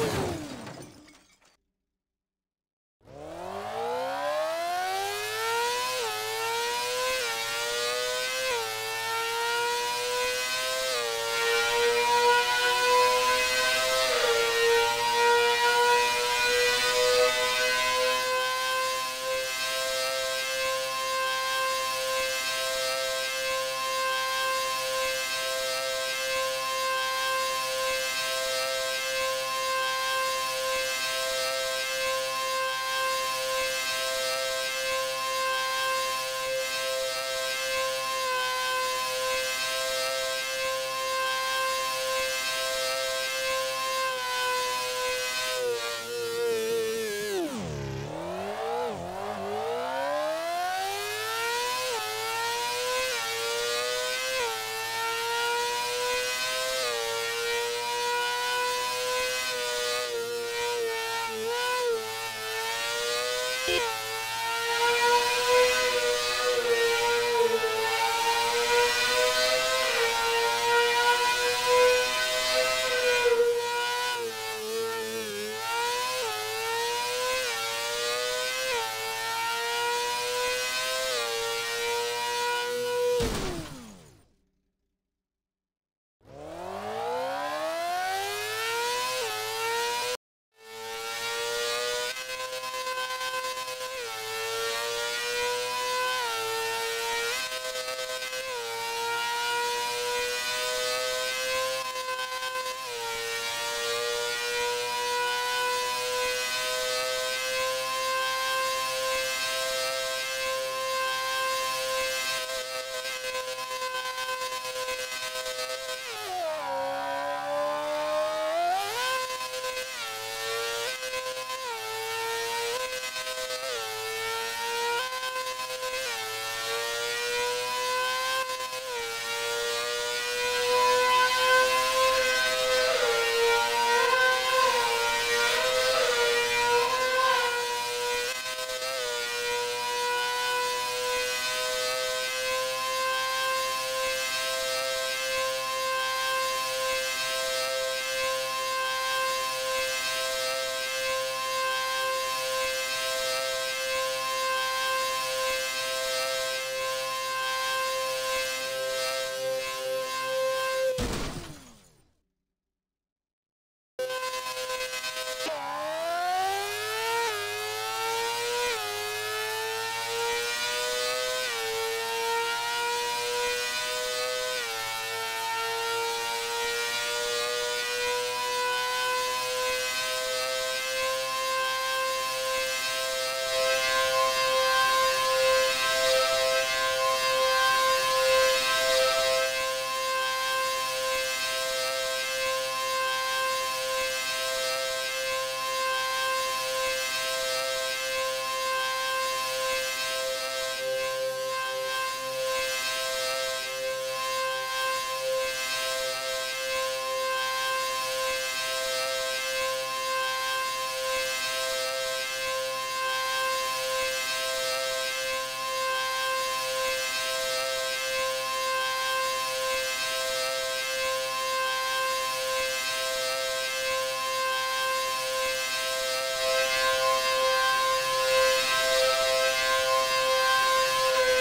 Woo! Yeah.